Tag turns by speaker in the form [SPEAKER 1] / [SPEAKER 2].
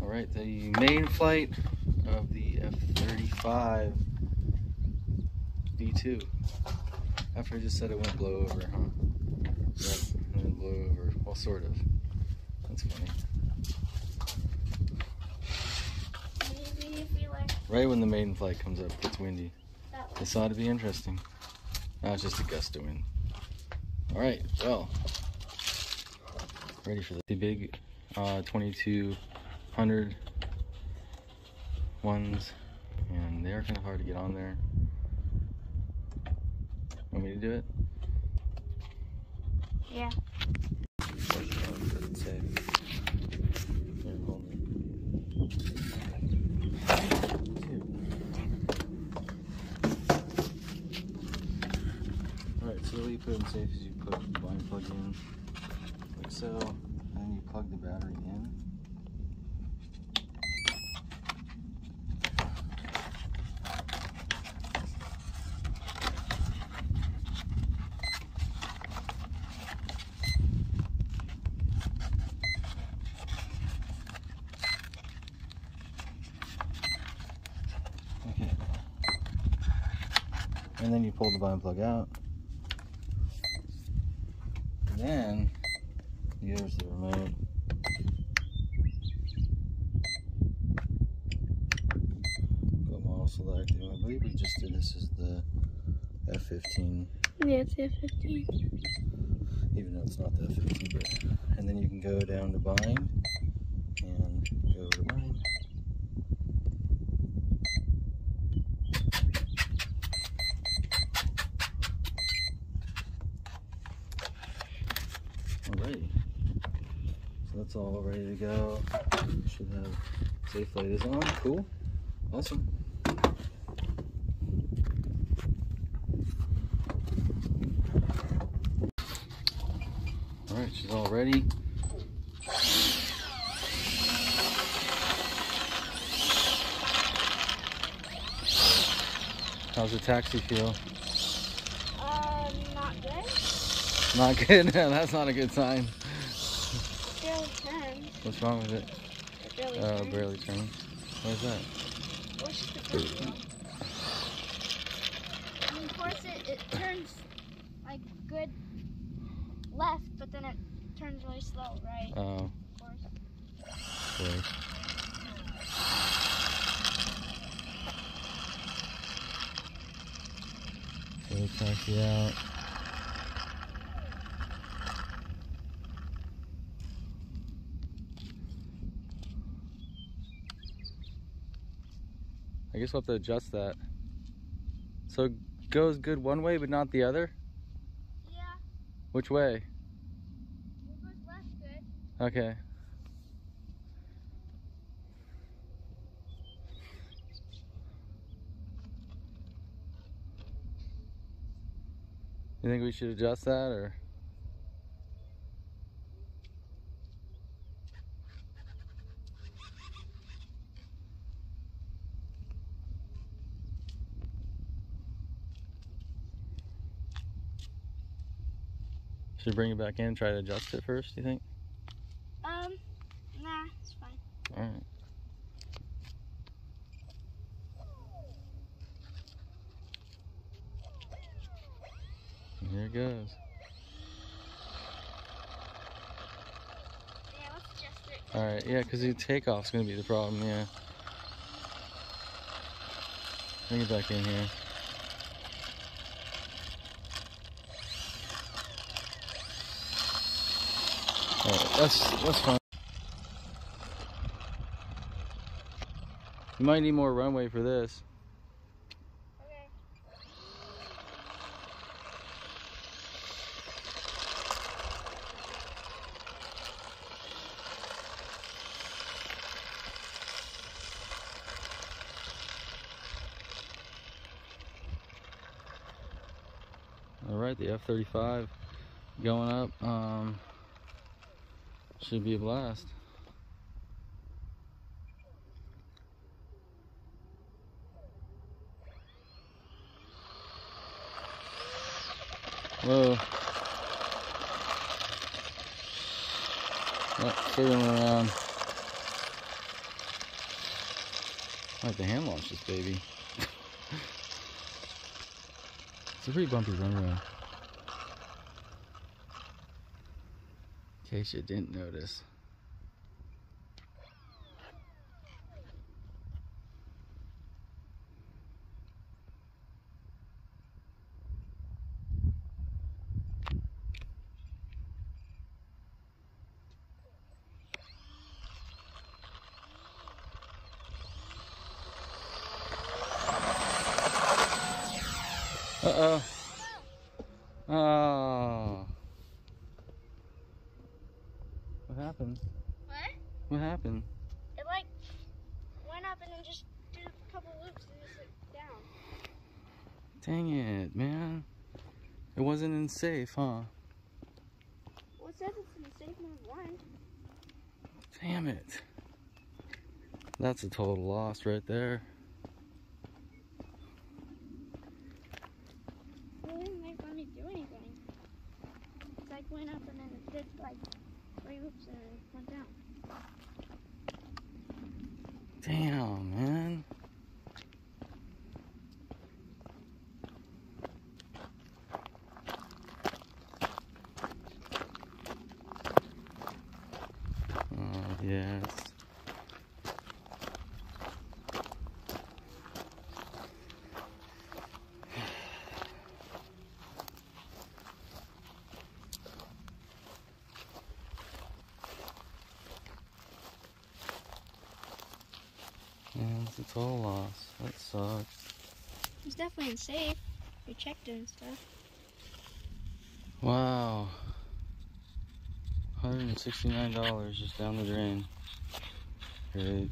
[SPEAKER 1] All right, the main flight of the F-35 V2. After I just said it went blow over, huh? Yep, it went blow over. Well, sort of. That's funny.
[SPEAKER 2] Maybe if we like
[SPEAKER 1] Right when the maiden flight comes up, it's windy. This ought to be interesting. Now it's just a gust of wind. All right, well, ready for the big uh, 2200 ones, and they are kind of hard to get on there. Want me to do it?
[SPEAKER 2] Yeah.
[SPEAKER 1] Safe. Here, hold it. Alright, so the way you put it in safe is you put the bind plug in, like so, and then you plug the battery in. Okay. And then you pull the bind plug out. And then here's the remote. Go model select. I believe we just did this is the F15,
[SPEAKER 2] Yeah, it's a 15.
[SPEAKER 1] even though it's not the F15. But, and then you can go down to bind and go to bind. That's all ready to go. Should have safe light is on. Cool. Awesome. Alright, she's all ready. How's the taxi feel?
[SPEAKER 2] Uh, not good.
[SPEAKER 1] Not good. That's not a good sign.
[SPEAKER 2] Barely turns.
[SPEAKER 1] What's wrong with it?
[SPEAKER 2] It barely
[SPEAKER 1] Oh,
[SPEAKER 2] turns.
[SPEAKER 1] barely turns. Where's that?
[SPEAKER 2] Just the. I mean, of course, it, it turns like good left, but then it turns really slow, right?
[SPEAKER 1] Oh,
[SPEAKER 2] Of course.
[SPEAKER 1] boy. So we taxi out. Guess we'll have to adjust that. So it goes good one way, but not the other?
[SPEAKER 2] Yeah,
[SPEAKER 1] Which way?
[SPEAKER 2] it goes left good.
[SPEAKER 1] Okay. You think we should adjust that or? Should we bring it back in and try to adjust it first, do you think?
[SPEAKER 2] Um, nah, it's fine.
[SPEAKER 1] Alright. Here it goes.
[SPEAKER 2] Yeah, let's adjust it.
[SPEAKER 1] Alright, yeah, because the takeoff's going to be the problem, yeah. Bring it back in here. That's, that's fine. You might need more runway for this. All right, the F-35 going up. Um, should be a blast. Whoa. Circling around. Have to hand launch this baby. it's a pretty bumpy runway. Case you didn't notice. Uh-oh. Oh. What happened?
[SPEAKER 2] What?
[SPEAKER 1] What happened?
[SPEAKER 2] It like went up and then just did a couple loops and just went down.
[SPEAKER 1] Dang it, man. It wasn't in safe, huh?
[SPEAKER 2] Well, it says it's in safe mode one.
[SPEAKER 1] Damn it. That's a total loss right there.
[SPEAKER 2] It didn't make let me do anything. It's like went up and then it did like down.
[SPEAKER 1] Damn, man. Oh, yes. It's a total loss. That sucks.
[SPEAKER 2] It's definitely in safe. We checked it and stuff.
[SPEAKER 1] Wow. $169 just down the drain. Great.